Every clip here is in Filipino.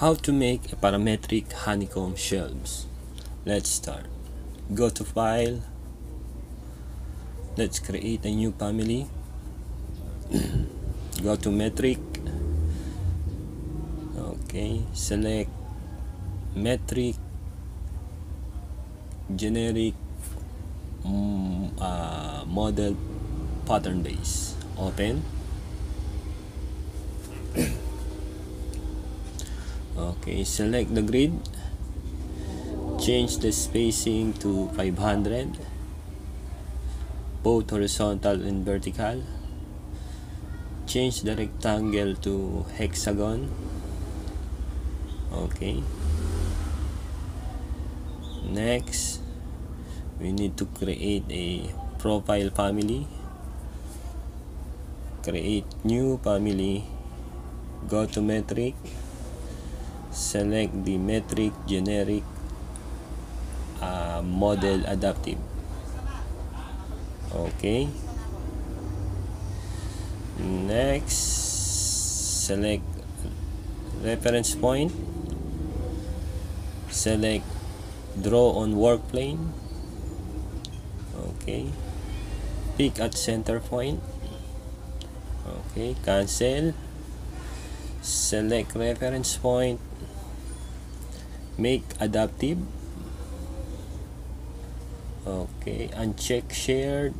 How to make a parametric honeycomb shelves. Let's start. Go to File. Let's create a new family. Go to Metric. Okay, select Metric Generic mm, uh, Model Pattern Base. Open. Okay select the grid. Change the spacing to 500 both horizontal and vertical. Change the rectangle to hexagon. Okay. Next we need to create a profile family. Create new family. Go to metric select the metric generic uh, model adaptive. Okay. Next select reference point. Select draw on work plane. Okay. Pick at center point. Okay cancel. Select reference point make adaptive. Okay uncheck shared.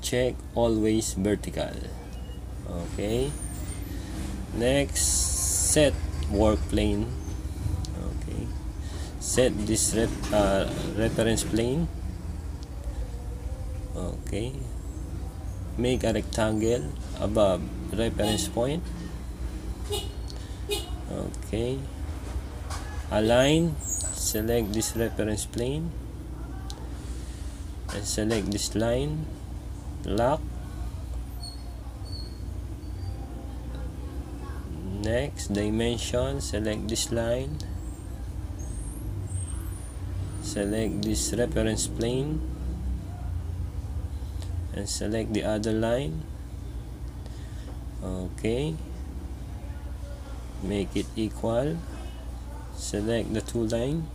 Check always vertical. Okay. Next set work plane. Okay. Set this rep, uh, reference plane. Okay. Make a rectangle above reference point. Okay align select this reference plane and select this line lock. Next dimension select this line. Select this reference plane and select the other line. Okay. Make it equal select the two line.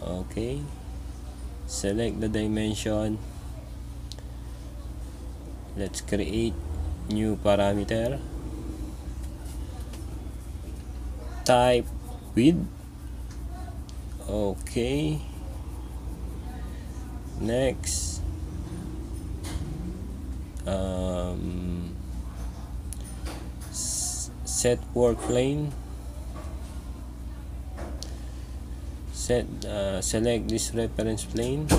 Okay. Select the dimension. Let's create new parameter. Type width. Okay. Next. Um, set work plane set uh, select this reference plane.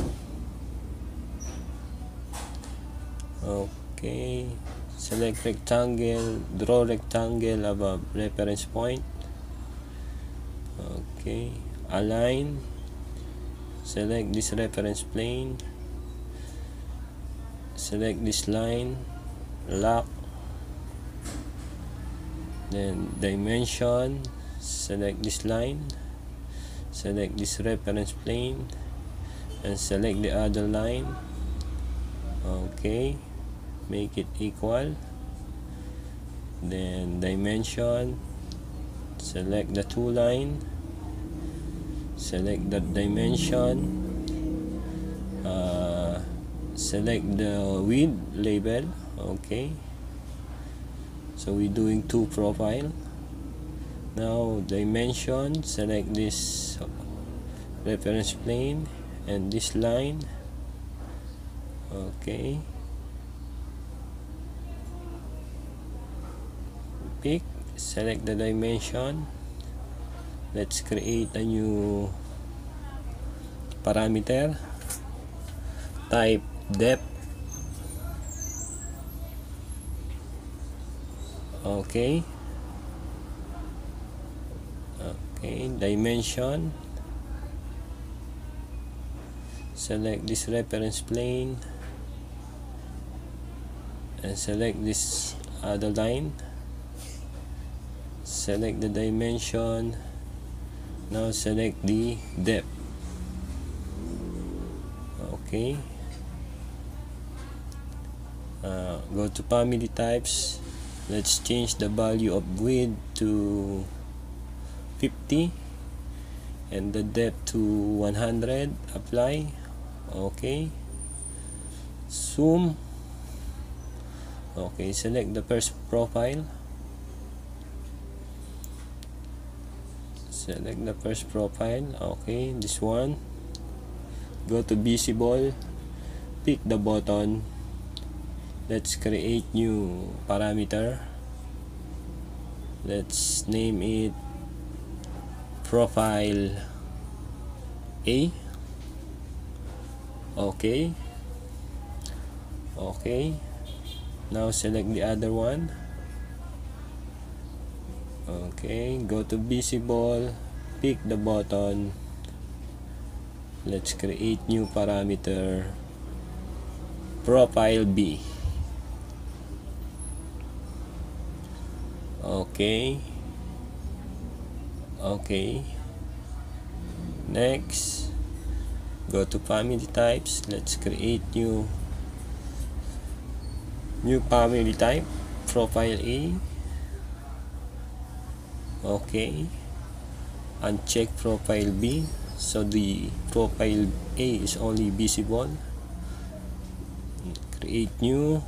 Okay. Select rectangle draw rectangle above reference point. Okay. Align. Select this reference plane. Select this line. Lock. Then dimension. Select this line select this reference plane and select the other line. Okay. Make it equal. Then dimension. Select the two line. Select the dimension. Uh, select the width label. Okay. So we're doing two profile now dimension select this reference plane and this line. Okay. Pick select the dimension. Let's create a new parameter. Type depth. Okay okay dimension. Select this reference plane. And select this other line. Select the dimension. Now select the depth. Okay. Uh, go to family types. Let's change the value of width to 50 and the depth to 100 apply okay. Zoom okay select the first profile. Select the first profile okay this one. Go to visible pick the button. Let's create new parameter. Let's name it profile A. Okay. Okay. Now select the other one. Okay. Go to visible. Pick the button. Let's create new parameter. Profile B. Okay okay. Next. Go to family types. Let's create new new family type. Profile A. Okay. Uncheck profile B. So the profile A is only visible. Create new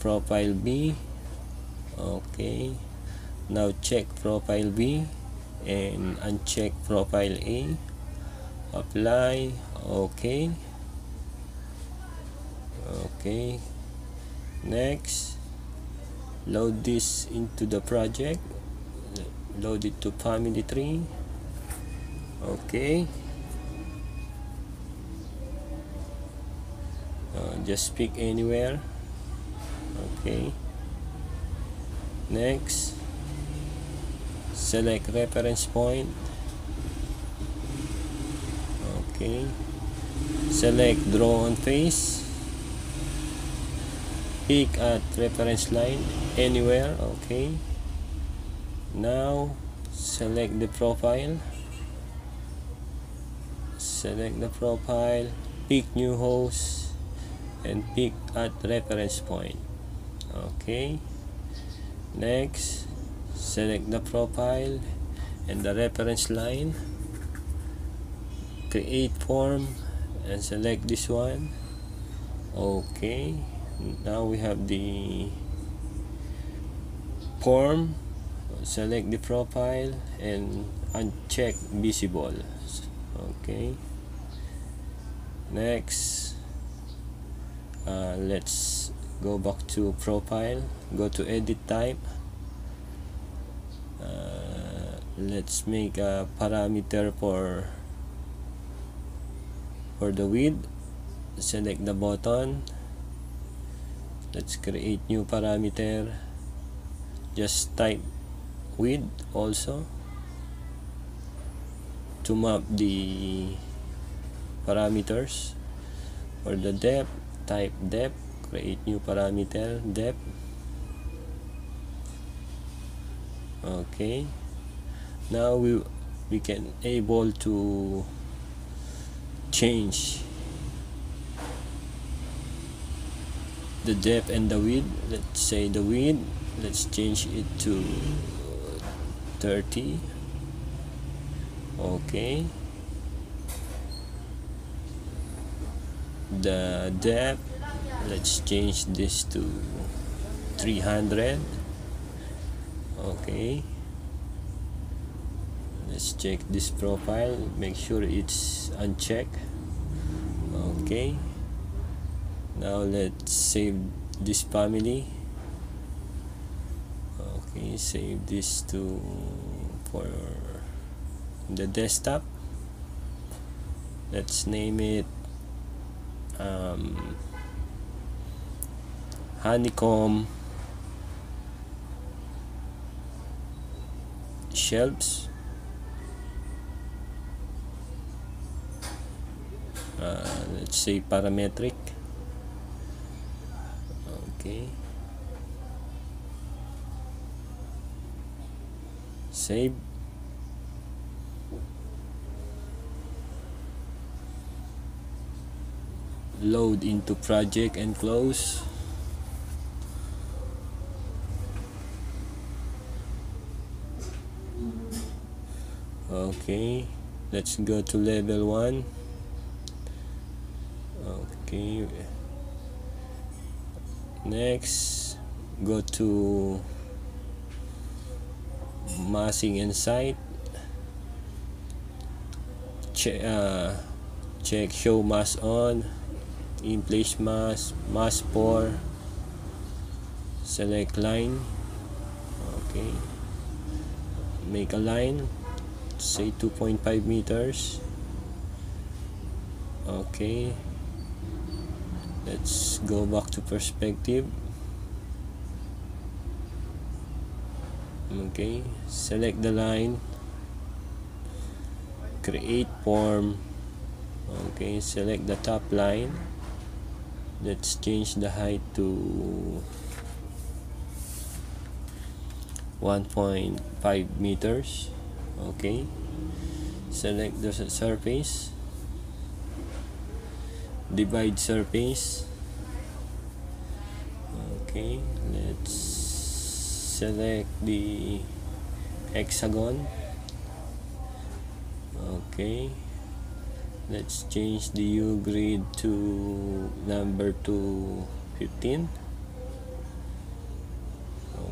profile B. Okay now check profile B and uncheck profile A. Apply okay. Okay. Next load this into the project. Load it to family tree. Okay. Uh, just pick anywhere. Okay. Next select reference point. Okay. Select draw on face. Pick at reference line anywhere. Okay. Now select the profile. Select the profile. Pick new host and pick at reference point. Okay. Next select the profile and the reference line. Create form and select this one. Okay. Now we have the form. Select the profile and uncheck visible. Okay. Next. Uh, let's go back to profile. Go to edit type uh, let's make a parameter for for the width. Select the button. Let's create new parameter. Just type width also to map the parameters. For the depth type depth create new parameter depth okay. Now we we can able to change the depth and the width. Let's say the width. Let's change it to 30 okay. The depth. Let's change this to 300 okay. Let's check this profile. Make sure it's unchecked. Okay. Now let's save this family. Okay save this to for the desktop. Let's name it um, honeycomb shelves uh, let's say parametric. Okay. Save. Load into project and close okay let's go to level 1 okay. Next go to massing site check uh, check show mass on in place mass mass for select line. Okay. Make a line say 2.5 meters. Okay. Let's go back to perspective. Okay select the line. Create form. Okay select the top line. Let's change the height to 1.5 meters okay. Select the surface. Divide surface. Okay let's select the hexagon. Okay. Let's change the U grid to number to 15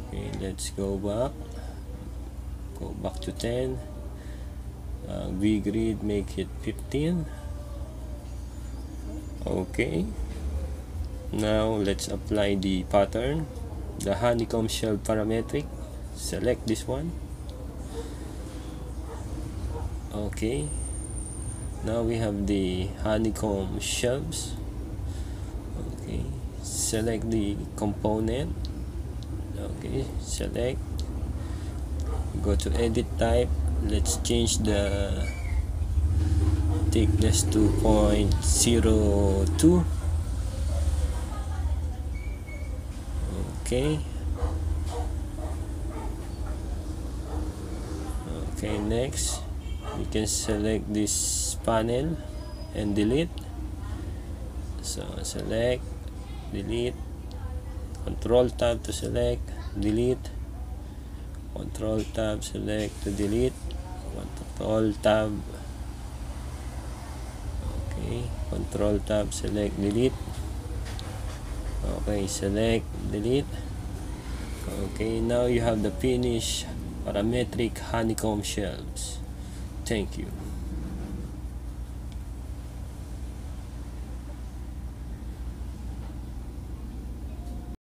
okay let's go back go back to 10 uh, V grid make it 15 okay. Now let's apply the pattern. The honeycomb shell parametric. Select this one. Okay. Now we have the honeycomb shelves okay. Select the component. Okay. Select go to edit type. Let's change the thickness to 0.02 okay. Okay next. You can select this panel and delete. So select delete. Control tab to select delete control tab select to delete. Control tab. Okay. Control tab select delete. Okay select delete. Okay now you have the finished parametric honeycomb shelves. Thank you